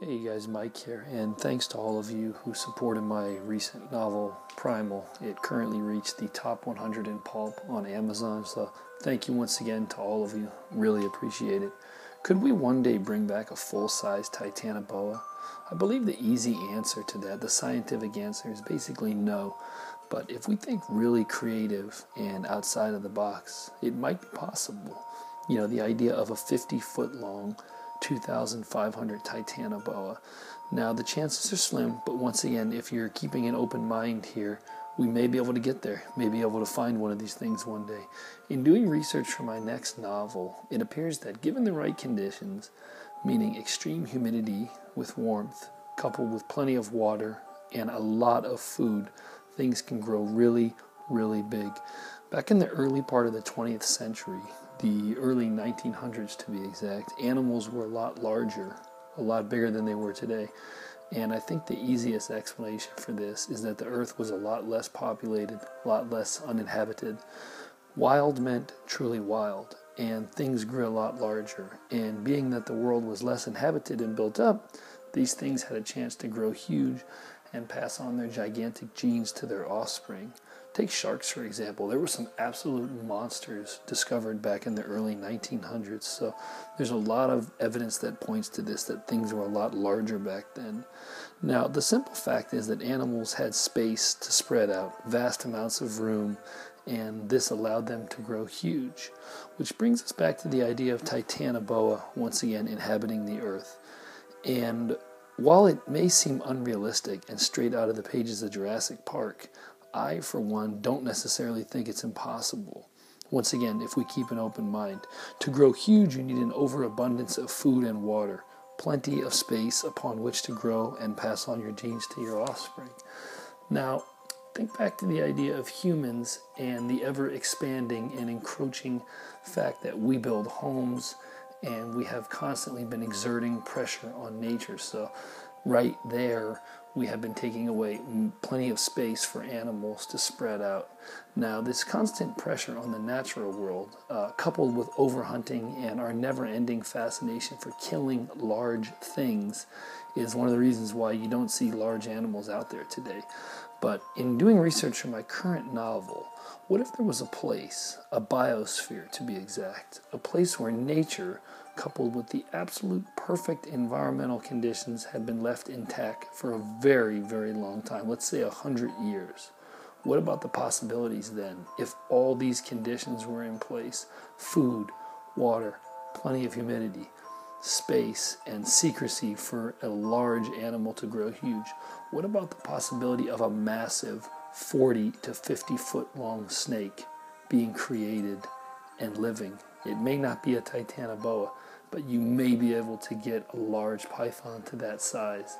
Hey you guys, Mike here, and thanks to all of you who supported my recent novel, Primal. It currently reached the top 100 in pulp on Amazon, so thank you once again to all of you. Really appreciate it. Could we one day bring back a full size Titanoboa? I believe the easy answer to that, the scientific answer, is basically no. But if we think really creative and outside of the box, it might be possible. You know, the idea of a 50 foot long 2,500 Titanoboa. Now, the chances are slim, but once again, if you're keeping an open mind here, we may be able to get there, may be able to find one of these things one day. In doing research for my next novel, it appears that given the right conditions, meaning extreme humidity with warmth, coupled with plenty of water and a lot of food, things can grow really, really big. Back in the early part of the 20th century, the early 1900s to be exact, animals were a lot larger, a lot bigger than they were today. And I think the easiest explanation for this is that the earth was a lot less populated, a lot less uninhabited. Wild meant truly wild, and things grew a lot larger. And being that the world was less inhabited and built up, these things had a chance to grow huge and pass on their gigantic genes to their offspring. Take sharks, for example. There were some absolute monsters discovered back in the early 1900s. So there's a lot of evidence that points to this, that things were a lot larger back then. Now, the simple fact is that animals had space to spread out, vast amounts of room, and this allowed them to grow huge. Which brings us back to the idea of Titanoboa once again inhabiting the earth. And while it may seem unrealistic and straight out of the pages of Jurassic Park, I, for one, don't necessarily think it's impossible. Once again, if we keep an open mind. To grow huge, you need an overabundance of food and water, plenty of space upon which to grow and pass on your genes to your offspring. Now, think back to the idea of humans and the ever expanding and encroaching fact that we build homes and we have constantly been exerting pressure on nature. So, right there, we have been taking away plenty of space for animals to spread out. Now, this constant pressure on the natural world, uh, coupled with overhunting and our never ending fascination for killing large things, is one of the reasons why you don't see large animals out there today. But in doing research for my current novel, what if there was a place, a biosphere to be exact, a place where nature coupled with the absolute perfect environmental conditions had been left intact for a very, very long time, let's say a hundred years. What about the possibilities then if all these conditions were in place? Food, water, plenty of humidity, space, and secrecy for a large animal to grow huge. What about the possibility of a massive 40 to 50 foot long snake being created and living? It may not be a titanoboa, but you may be able to get a large python to that size.